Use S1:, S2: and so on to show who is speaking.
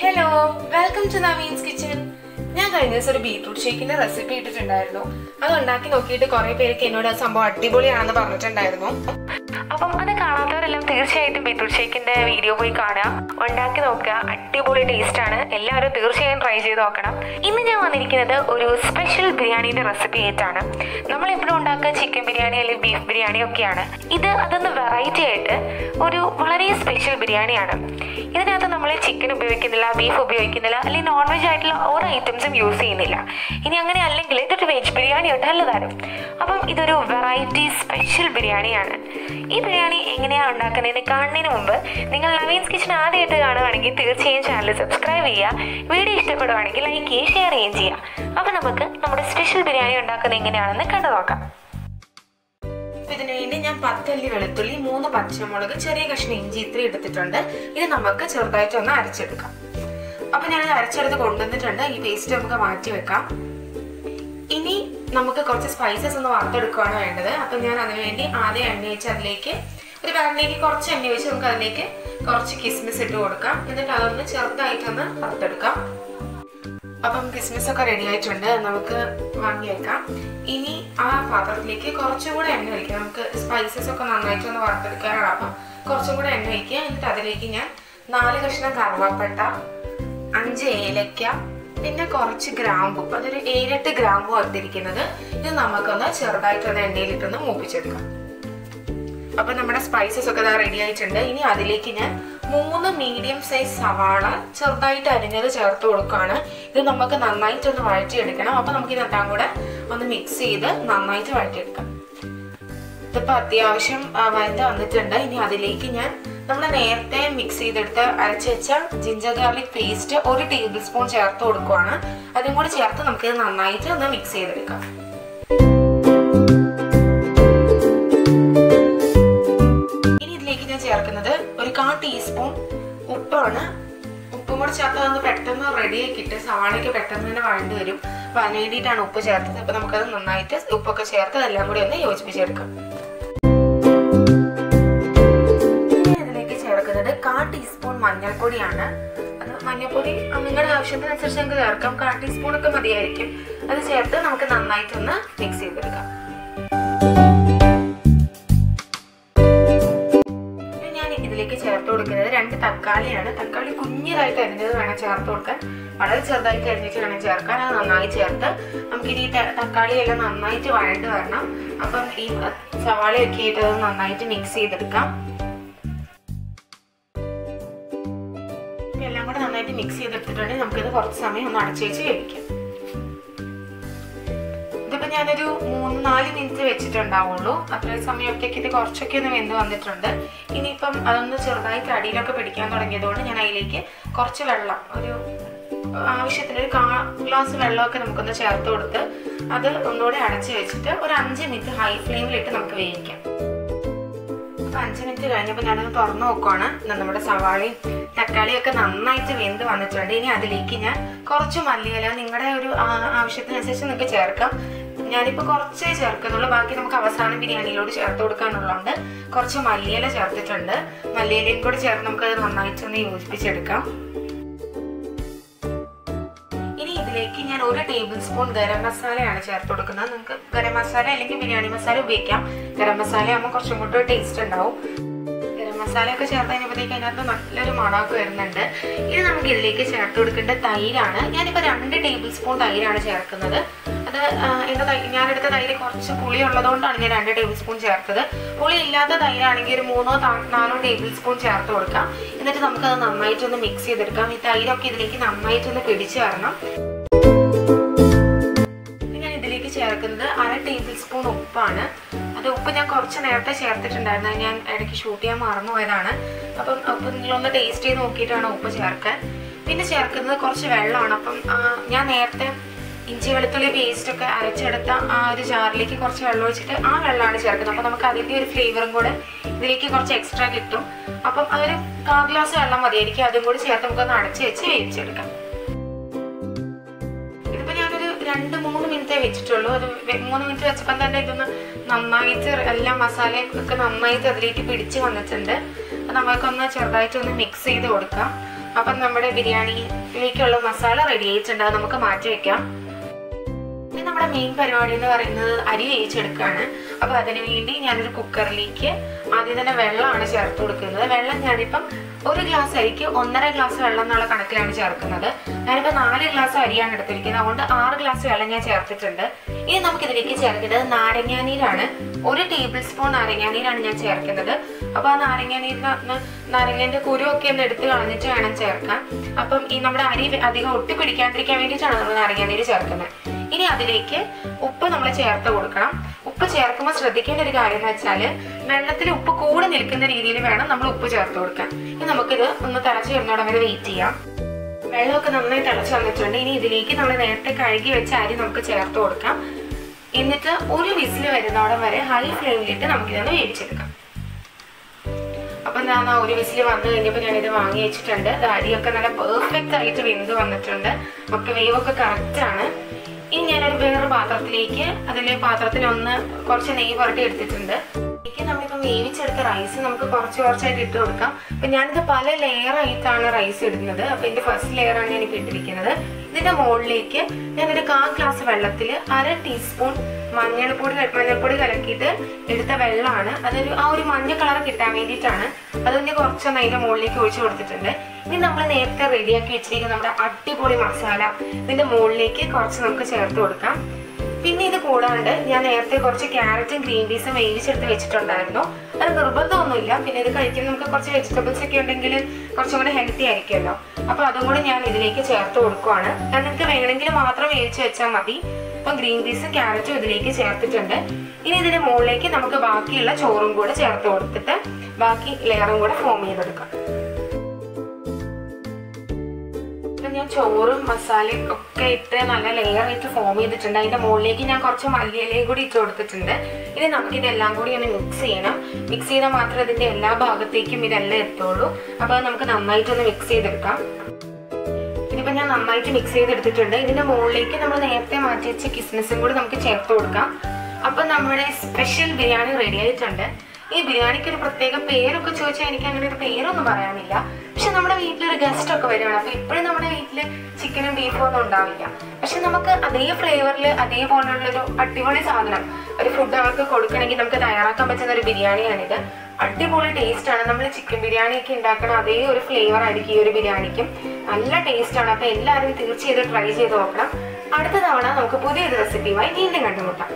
S1: Hello welcome to Naveen's kitchen ഞാൻ കഴിഞ്ഞ ദിവസം ഒരു ബീട്രൂട്ട് ഷേക്കിന്റെ റെസിപ്പി ഇട്ടിട്ടുണ്ടായിരുന്നു. അത് ഉണ്ടാക്കി നോക്കിയിട്ട് കുറെ പേർക്ക് എന്നോട് ആ സംഭവം അടിപൊളിയാണെന്ന് പറഞ്ഞിട്ടുണ്ടായിരുന്നു. അപ്പം അത് കാണാത്തവരെല്ലാം തീർച്ചയായിട്ടും ബീറ്റ്റൂട്ട് ഷേക്കിന്റെ വീഡിയോ പോയി കാണുക. ഉണ്ടാക്കി നോക്കുക. അടിപൊളി ടേസ്റ്റ് ആണ്. എല്ലാവരും തീർച്ചയായും ട്രൈ ചെയ്ത് നോക്കണം. ഇന്ന് ഞാൻ വന്നിരിക്കുന്നത് ഒരു സ്പെഷ്യൽ ബിരിയാണിന്റെ റെസിപ്പി ആയിട്ടാണ്. നമ്മൾ എപ്പോഴും ഉണ്ടാക്കുക ചിക്കൻ ബിരിയാണി അല്ലെങ്കിൽ ബീഫ് ബിരിയാണി ഒക്കെയാണ്. ഇത് അതൊന്ന് വെറൈറ്റി ആയിട്ട് ഒരു വളരെ സ്പെഷ്യൽ ബിരിയാണിയാണ്. ഇതിനകത്ത് നമ്മൾ ചിക്കൻ ഉപയോഗിക്കുന്നില്ല ബീഫ് ഉപയോഗിക്കുന്നില്ല അല്ലെങ്കിൽ നോൺ വെജ് ആയിട്ടുള്ള ഓരോ ഐറ്റംസും യൂസ് ചെയ്യുന്നില്ല. ഇനി അങ്ങനെ അല്ലെങ്കിൽ ഇതൊരു വെജ് ബിരിയാണി നല്ലതാണ് അപ്പം ഇതൊരു വെറൈറ്റി സ്പെഷ്യൽ ബിരിയാണിയാണ്. ഈ ബിരിയാണി എങ്ങനെയാണ് ഉണ്ടാക്കുന്നതിന് കാണുന്നതിന് മുമ്പ് നിങ്ങൾ നവീൻസ് കിച്ചൺ ആദ്യമായിട്ട് കാണുകയാണെങ്കിൽ തീർച്ചയായും ചാനൽ സബ്സ്ക്രൈബ് ചെയ്യുക. വീഡിയോ ഇഷ്ടപ്പെടുകയാണെങ്കിൽ ലൈക്ക് ചെയ്യുക ഷെയർ ചെയ്യുകയും ചെയ്യാം അപ്പൊ നമുക്ക് നമ്മുടെ സ്പെഷ്യൽ ബിരിയാണി ഉണ്ടാക്കുന്നത് എങ്ങനെയാണെന്ന് കണ്ടു നോക്കാം. ഇതിനു വേണ്ടി ഞാൻ പത്തല്ലി വെളുത്തുള്ളി മൂന്ന് പച്ചമുളക് ചെറിയ കഷ്ണം ഇഞ്ചി ഇത്ര എടുത്തിട്ടുണ്ട്. ഇത് നമുക്ക് ചെറുതായിട്ട് ഒന്ന് അരച്ചെടുക്കാം. അപ്പൊ ഞാനിത് അരച്ചെടുത്ത് കൊണ്ടുവന്നിട്ടുണ്ട്. ഈ പേസ്റ്റ് നമുക്ക് മാറ്റി വെക്കാം. ഇനി നമുക്ക് കുറച്ച് സ്പൈസസ് ഒന്ന് വറുത്തെടുക്കുകയാണ് വേണ്ടത്. അപ്പൊ ഞാൻ അതിനുവേണ്ടി ആദ്യം എണ്ണ വെച്ച് അതിലേക്ക് ഒരു പാനിലേക്ക് കുറച്ച് എണ്ണ ഒഴിച്ച് നമുക്ക് അതിലേക്ക് കുറച്ച് കിസ്മിസ് ഇട്ട് കൊടുക്കാം. എന്നിട്ട് അതൊന്ന് ചെറുതായിട്ടൊന്ന് വറുത്തെടുക്കാം. അപ്പം കിസ്മിസ് ഒക്കെ റെഡി ആയിട്ടുണ്ട്. നമുക്ക് വാങ്ങി വെക്കാം. ഇനി ആ പാത്രത്തിലേക്ക് കുറച്ചും കൂടെ എണ്ണ ഒഴിക്കാം. നമുക്ക് സ്പൈസസ് ഒക്കെ നന്നായിട്ട് ഒന്ന് വറുത്തെടുക്കാനാണ്. അപ്പം കുറച്ചും കൂടെ എണ്ണ ഒഴിക്കുക. എന്നിട്ട് അതിലേക്ക് ഞാൻ നാല് കഷ്ണം കറുവാപ്പട്ട അഞ്ച് ഏലക്ക പിന്നെ കുറച്ച് ഗ്രാമ്പു. അതൊരു ഏഴെട്ട് ഗ്രാമ്പു വറുത്തിരിക്കുന്നത് ഇത് നമുക്കൊന്ന് ചെറുതായിട്ടൊന്ന് എണ്ണയിലിട്ടൊന്ന് മൂപ്പിച്ചെടുക്കാം. അപ്പൊ നമ്മുടെ സ്പൈസസ് ഒക്കെ റെഡി ആയിട്ടുണ്ട്. ഇനി അതിലേക്ക് ഞാൻ മൂന്ന് മീഡിയം സൈസ് സവാള ചെറുതായിട്ട് അരിഞ്ഞത് ചേർത്ത് കൊടുക്കുകയാണ്. ഇത് നമുക്ക് നന്നായിട്ട് നന്നായിട്ടൊന്ന് വഴറ്റിയെടുക്കണം. അപ്പൊ നമുക്ക് ഇതെല്ലാം കൂടെ ഒന്ന് മിക്സ് ചെയ്ത് നന്നായിട്ട് വഴറ്റിയെടുക്കാം. ഇതിപ്പോ അത്യാവശ്യം വഴറ്റ വന്നിട്ടുണ്ട്. ഇനി അതിലേക്ക് ഞാൻ നമ്മൾ നേരത്തെ മിക്സ് ചെയ്തെടുത്ത് അരച്ച് വെച്ച ജിഞ്ചർ ഗാർലിക് പേസ്റ്റ് ഒരു ടേബിൾ സ്പൂൺ ചേർത്ത് കൊടുക്കുവാണ്. അതും കൂടി ചേർത്ത് നമുക്കിത് നന്നായിട്ട് ഒന്ന് മിക്സ് ചെയ്തെടുക്കാം. ഒരു കാ ടീസ്പൂൺ ഉപ്പാണ്. ഉപ്പും കൂടെ ചേർത്ത് അതൊന്ന് പെട്ടെന്ന് റെഡിയാക്കിയിട്ട് സവാളയ്ക്ക് പെട്ടെന്ന് തന്നെ വഴണ്ടി വരും. അപ്പൊ അതിന് വേണ്ടിയിട്ടാണ് ഉപ്പ് ചേർത്തത്. അപ്പൊ നമുക്കത് നന്നായിട്ട് ഉപ്പൊക്കെ ചേർത്ത് അതെല്ലാം കൂടി ഒന്ന് യോജിപ്പിച്ചെടുക്കാം. ഇതിലേക്ക് ചേർക്കുന്നത് കാ ടീസ്പൂൺ മഞ്ഞൾപ്പൊടിയാണ്. അത് മഞ്ഞൾപ്പൊടി നിങ്ങളുടെ ആവശ്യത്തിനനുസരിച്ച് നമുക്ക് ചേർക്കാം. കാ ടീസ്പൂൺ ഒക്കെ മതിയായിരിക്കും. അത് ചേർത്ത് നമുക്ക് നന്നായിട്ടൊന്ന് മിക്സ് ചെയ്തെടുക്കാം. ഇതിലേക്ക് ചേർത്ത് കൊടുക്കുന്നത് രണ്ട് തക്കാളിയാണ്. തക്കാളി കുഞ്ഞതായിട്ട് അരിഞ്ഞത് വേണം ചേർത്ത് കൊടുക്കാൻ. വളരെ ചെറുതായിട്ട് അരിഞ്ഞിട്ട് വേണം ചേർക്കാൻ. അത് നന്നായി ചേർത്ത് നമുക്കിനി ഈ തക്കാളി എല്ലാം നന്നായിട്ട് വഴണ്ട് വരണം. അപ്പം ഈ സവാളയൊക്കെ ആയിട്ട് അത് നന്നായിട്ട് മിക്സ് ചെയ്തെടുക്കാം. എല്ലാം കൂടെ നന്നായിട്ട് മിക്സ് ചെയ്തെടുത്തിട്ടുണ്ടെങ്കിൽ നമുക്കിത് കുറച്ച് സമയം ഒന്ന് അടച്ചു വെച്ച് ഇതിപ്പോ ഞാനൊരു മൂന്ന് നാല് മിനിറ്റ് വെച്ചിട്ടുണ്ടാവുള്ളൂ. അത്രയും സമയമൊക്കെ ഇത് കുറച്ചൊക്കെ ഒന്ന് വെന്ത് വന്നിട്ടുണ്ട്. ഇനിയിപ്പം അതൊന്ന് ചെറുതായിട്ട് അടിയിലൊക്കെ പിടിക്കാൻ തുടങ്ങിയതുകൊണ്ട് ഞാൻ അതിലേക്ക് കുറച്ച് വെള്ളം ഒരു ആവശ്യത്തിന് ഒരു കാ ഗ്ലാസ് വെള്ളമൊക്കെ നമുക്കൊന്ന് ചേർത്ത് കൊടുത്ത് അത് ഒന്നുകൂടെ അടച്ചു വെച്ചിട്ട് ഒരു അഞ്ച് മിനിറ്റ് ഹൈ ഫ്ലെയിമിലിട്ട് നമുക്ക് വേവിക്കാം. അപ്പൊ അഞ്ച് മിനിറ്റ് കഴിഞ്ഞപ്പോൾ ഞാനത് തുറന്നു നോക്കുവാണ്. നമ്മുടെ സവാളയും തക്കാളിയും ഒക്കെ നന്നായിട്ട് വെന്ത് വന്നിട്ടുണ്ട്. ഇനി അതിലേക്ക് ഞാൻ കുറച്ച് മല്ലിയില നിങ്ങളുടെ ഒരു ആവശ്യത്തിനനുസരിച്ച് നിങ്ങൾക്ക് ചേർക്കാം. ഞാനിപ്പോൾ കുറച്ചേ ചേർക്കുന്നുള്ളൂ. ബാക്കി നമുക്ക് അവസാനം ബിരിയാണിയിലോട് ചേർത്ത് കൊടുക്കാനുള്ളതുകൊണ്ട് കുറച്ച് മല്ലിയില ചേർത്തിട്ടുണ്ട്. മല്ലിയിലയും കൂടി ചേർത്ത് നമുക്ക് നമുക്കത് നന്നായിട്ടൊന്ന് യോജിപ്പിച്ചെടുക്കാം. ഇനി ഇതിലേക്ക് ഞാൻ ഒരു ടേബിൾ സ്പൂൺ ഗരം മസാലയാണ് ചേർത്ത് കൊടുക്കുന്നത്. നിങ്ങൾക്ക് ഗരം മസാല അല്ലെങ്കിൽ ബിരിയാണി മസാല ഉപയോഗിക്കാം. ഗരം മസാല ആകുമ്പോൾ കുറച്ചും കൂടി ടേസ്റ്റ് ഉണ്ടാവും. മസാലയൊക്കെ ചേർത്ത് കഴിഞ്ഞപ്പോഴത്തേക്ക് അതിനകത്ത് നല്ലൊരു മണമൊക്കെ വരുന്നുണ്ട്. ഇനി നമുക്ക് ഇതിലേക്ക് ചേർത്ത് കൊടുക്കേണ്ട തൈരാണ്. ഞാനിപ്പോൾ രണ്ട് ടേബിൾ സ്പൂൺ തൈരാണ് ചേർക്കുന്നത്. അത് തൈ ഞാനെടുത്ത തൈര് കുറച്ച് പുളി ഉള്ളതുകൊണ്ടാണ് ഞാൻ രണ്ട് ടേബിൾ സ്പൂൺ ചേർത്തത്. പുളി ഇല്ലാത്ത തൈരാണെങ്കിൽ ഒരു മൂന്നോ നാലോ ടേബിൾ സ്പൂൺ ചേർത്ത് കൊടുക്കാം. എന്നിട്ട് നമുക്കത് നന്നായിട്ടൊന്ന് മിക്സ് ചെയ്തെടുക്കാം. ഈ തൈരൊക്കെ ഇതിലേക്ക് നന്നായിട്ടൊന്ന് പിടിച്ചു വരണം. ഞാൻ ഇതിലേക്ക് ചേർക്കുന്നത് അര ടേബിൾ സ്പൂൺ ഉപ്പാണ്. അത് ഉപ്പ് ഞാൻ കുറച്ച് നേരത്തെ ചേർത്തിട്ടുണ്ടായിരുന്നു. ഞാൻ ഇടയ്ക്ക് ഷൂട്ട് ചെയ്യാൻ മറന്നുപോയതാണ്. അപ്പം അപ്പം നിങ്ങളൊന്ന് ടേസ്റ്റ് ചെയ്ത് നോക്കിയിട്ടാണ് ഉപ്പ് ചേർക്കാൻ. പിന്നെ ചേർക്കുന്നത് കുറച്ച് വെള്ളമാണ്. അപ്പം ഞാൻ നേരത്തെ ഇഞ്ചി വെളുത്തുള്ളി പേസ്റ്റ് ഒക്കെ അരച്ചെടുത്ത ആ ഒരു ജാറിലേക്ക് കുറച്ച് വെള്ളം ഒഴിച്ചിട്ട് ആ വെള്ളമാണ് ചേർക്കുന്നത്. അപ്പം നമുക്ക് അതിന്റെ ഒരു ഫ്ലേവറും കൂടെ ഇതിലേക്ക് കുറച്ച് എക്സ്ട്രാ കിട്ടും. അപ്പം അതൊരു കാ ഗ്ലാസ് വെള്ളം മതിയായിരിക്കും അതും കൂടി ചേർത്ത് നമുക്കൊന്ന് അടച്ച് വെച്ച് വേവിച്ചെടുക്കാം. ഇതിപ്പോൾ ഞാനൊരു രണ്ട് മൂന്ന് മിനിറ്റേ വെച്ചിട്ടുള്ളൂ. ഒരു മൂന്ന് മിനിറ്റ് വെച്ചപ്പം തന്നെ ഇതൊന്ന് നന്നായിട്ട് എല്ലാ മസാലയും ഒക്കെ നന്നായിട്ട് അതിലേക്ക് പിടിച്ച് വന്നിട്ടുണ്ട്. അപ്പം നമുക്കൊന്ന് ചെറുതായിട്ടൊന്ന് മിക്സ് ചെയ്ത് കൊടുക്കാം. അപ്പം നമ്മുടെ ബിരിയാണിയിലേക്കുള്ള മസാല റെഡി ആയിട്ടുണ്ട്. അത് നമുക്ക് മാറ്റി ഇനി നമ്മുടെ മെയിൻ പരിപാടി എന്ന് പറയുന്നത് അരി വേവിച്ചെടുക്കുകയാണ്. അപ്പൊ അതിനു വേണ്ടി ഞാനൊരു കുക്കറിലേക്ക് ആദ്യം തന്നെ വെള്ളമാണ് ചേർത്ത് കൊടുക്കുന്നത്. വെള്ളം ഞാനിപ്പം ഒരു ഗ്ലാസ് അരിക്ക് ഒന്നര ഗ്ലാസ് വെള്ളം എന്നുള്ള കണക്കിലാണ് ചേർക്കുന്നത്. ഞാനിപ്പോൾ നാല് ഗ്ലാസ് അരിയാണ് എടുത്തിരിക്കുന്നത്. അതുകൊണ്ട് ആറ് ഗ്ലാസ് വെള്ളം ഞാൻ ചേർത്തിട്ടുണ്ട്. ഇനി നമുക്ക് ഇതിലേക്ക് ചേർക്കേണ്ടത് നാരങ്ങാനീരാണ്. ഒരു ടേബിൾ സ്പൂൺ നാരങ്ങാനീരാണ് ഞാൻ ചേർക്കുന്നത്. അപ്പോൾ ആ നാരങ്ങാനീരിന് നാരങ്ങേന്റെ കുരുവൊക്കെ ഒന്ന് എടുത്ത് കളഞ്ഞിട്ട് വേണം ചേർക്കാൻ. അപ്പം ഈ നമ്മുടെ അരി അധികം ഒട്ടിപ്പിടിക്കാണ്ടിരിക്കാൻ വേണ്ടിയിട്ടാണ് നമ്മൾ നാരങ്ങാനീര് ചേർക്കുന്നത്. ഇനി അതിലേക്ക് ഉപ്പ് നമ്മൾ ചേർത്ത് കൊടുക്കണം. ഉപ്പ് ചേർക്കുമ്പോൾ ശ്രദ്ധിക്കേണ്ട ഒരു കാര്യം എന്ന് വെച്ചാൽ വെള്ളത്തിൽ ഉപ്പ് കൂടി നിൽക്കുന്ന രീതിയിൽ വേണം നമ്മൾ ഉപ്പ് ചേർത്ത് കൊടുക്കാൻ. ഇനി നമുക്കിത് ഒന്ന് തിളച്ച് വരുന്നോടം വരെ വെയിറ്റ് ചെയ്യാം. വെള്ളമൊക്കെ നന്നായി തിളച്ച് വന്നിട്ടുണ്ട്. ഇനി ഇതിലേക്ക് നമ്മൾ നേരത്തെ കഴുകി വെച്ച അരി നമുക്ക് ചേർത്ത് കൊടുക്കാം. എന്നിട്ട് ഒരു വിസിൽ വരുന്നോടം വരെ ഹൈ ഫ്ലെയിമിലിട്ട് നമുക്കിതൊന്ന് വേവിച്ചെടുക്കാം. അപ്പം ഞാൻ ഒരു വിസിൽ വന്നു കഴിഞ്ഞപ്പോൾ ഞാനിത് വാങ്ങി വെച്ചിട്ടുണ്ട്. അരിയൊക്കെ നല്ല പെർഫെക്റ്റ് ആയിട്ട് വെന്ത് വന്നിട്ടുണ്ട്. ഒക്കെ വേവൊക്കെ ആണ്. ഇനി ഞാനൊരു വേറൊരു പാത്രത്തിലേക്ക് അതിലെ പാത്രത്തിൽ ഒന്ന് കുറച്ച് നെയ്യ് പുരട്ടി എടുത്തിട്ടുണ്ട്. നമ്മളിപ്പം വേവിച്ചെടുത്ത റൈസ് നമുക്ക് കുറച്ച് കുറച്ചായിട്ട് ഇട്ട് കൊടുക്കാം. അപ്പം ഞാനിത് പല ലെയർ ആയിട്ടാണ് റൈസ് ഇടുന്നത്. അപ്പം ഇതിന്റെ ഫസ്റ്റ് ലെയറാണ് ഇപ്പം ഇട്ടിരിക്കുന്നത്. ഇതിന്റെ മുകളിലേക്ക് ഞാനൊരു കാ ഗ്ലാസ് വെള്ളത്തിൽ അര ടീസ്പൂൺ മഞ്ഞൾപ്പൊടി മഞ്ഞൾപ്പൊടി കലക്കിയിട്ട് എടുത്ത വെള്ളമാണ്. അതൊരു ആ ഒരു മഞ്ഞ കളർ കിട്ടാൻ വേണ്ടിയിട്ടാണ്. അതൊന്ന് കുറച്ചൊന്ന് അതിന്റെ മുകളിലേക്ക് ഒഴിച്ചു കൊടുത്തിട്ടുണ്ട്. ഇനി നമ്മൾ നേരത്തെ റെഡിയാക്കി വെച്ചിരിക്കുന്ന നമ്മുടെ അടിപൊളി മസാല ഇതിന്റെ മുകളിലേക്ക് കുറച്ച് നമുക്ക് ചേർത്ത് കൊടുക്കാം. പിന്നെ ഇത് കൂടാണ്ട് ഞാൻ നേരത്തെ കുറച്ച് ക്യാരറ്റും ഗ്രീൻ പീസും വേവിച്ചെടുത്ത് വെച്ചിട്ടുണ്ടായിരുന്നു. അത് നിർബന്ധമൊന്നുമില്ല. പിന്നെ ഇത് കഴിക്കുന്ന നമുക്ക് കുറച്ച് വെജിറ്റബിൾസ് ഒക്കെ ഉണ്ടെങ്കിൽ കുറച്ചും കൂടെ ഹെൽത്തി ആയിരിക്കുമല്ലോ. അപ്പൊ അതും കൂടെ ഞാൻ ഇതിലേക്ക് ചേർത്ത് കൊടുക്കുവാണ്. നിങ്ങൾക്ക് വേണമെങ്കിൽ മാത്രം വേവിച്ച് വെച്ചാൽ മതി. അപ്പം ഗ്രീൻ പീസും ക്യാരറ്റും ഇതിലേക്ക് ചേർത്തിട്ടുണ്ട്. ഇനി ഇതിന്റെ മുകളിലേക്ക് നമുക്ക് ബാക്കിയുള്ള ചോറും കൂടെ ചേർത്ത് കൊടുത്തിട്ട് ബാക്കി ലെയറും കൂടെ ഫോം ചെയ്തെടുക്കാം. ഞാൻ ചോറും മസാലയും ഒക്കെ ഇട്ട് നല്ല ലെയർ ആയിട്ട് ഫോം ചെയ്തിട്ടുണ്ട്. അതിന്റെ മുകളിലേക്ക് ഞാൻ കുറച്ച് മല്ലിയിലയും കൂടി ഇട്ട് കൊടുത്തിട്ടുണ്ട്. ഇനി നമുക്ക് ഇതെല്ലാം കൂടി ഒന്ന് മിക്സ് ചെയ്യണം. മിക്സ് ചെയ്താൽ മാത്രമേ ഇതിന്റെ എല്ലാ ഭാഗത്തേക്കും ഇതെല്ലാം എത്തുള്ളൂ. അപ്പോൾ നമുക്ക് നന്നായിട്ടൊന്ന് മിക്സ് ചെയ്തെടുക്കാം. ഇനിയിപ്പോൾ ഞാൻ നന്നായിട്ട് മിക്സ് ചെയ്തെടുത്തിട്ടുണ്ട്. ഇതിന്റെ മുകളിലേക്ക് നമ്മൾ നേരത്തെ മാറ്റി വെച്ച കിസ്മിസും കൂടി നമുക്ക് ചേർത്ത് കൊടുക്കാം. അപ്പം നമ്മുടെ സ്പെഷ്യൽ ബിരിയാണി റെഡി ആയിട്ടുണ്ട്. ഈ ബിരിയാണിക്ക് ഒരു പ്രത്യേക പേരൊക്കെ ചോദിച്ചാൽ എനിക്ക് അങ്ങനെ ഒരു പേരൊന്നും പറയാനില്ല. നമ്മുടെ വീട്ടിലൊരു ഗസ്റ്റ് ഒക്കെ വരുവാണ് അപ്പൊ ഇപ്പോഴും നമ്മുടെ വീട്ടിൽ ചിക്കനും ബീഫും ഒന്നും ഉണ്ടാവില്ല. പക്ഷെ നമുക്ക് അതേ ഫ്ലേവറിൽ അതേപോലുള്ള ഒരു അടിപൊളി സാധനം ഒരു ഫുഡ് അവർക്ക് കൊടുക്കണമെങ്കിൽ നമുക്ക് തയ്യാറാക്കാൻ പറ്റുന്ന ഒരു ബിരിയാണിയാണിത്. അടിപൊളി ടേസ്റ്റ് ആണ്. നമ്മൾ ചിക്കൻ ബിരിയാണി ഒക്കെ ഉണ്ടാക്കണ അതേ ഒരു ഫ്ലേവർ ആയിരിക്കും ഈ ഒരു ബിരിയാണിക്കും. നല്ല ടേസ്റ്റ് ആണ്. അപ്പൊ എല്ലാവരും തീർച്ചയായിട്ടും ട്രൈ ചെയ്ത് നോക്കണം. അടുത്ത തവണ നമുക്ക് പുതിയൊരു റെസിപ്പിയുമായി വീണ്ടും കണ്ടുമുട്ടാം.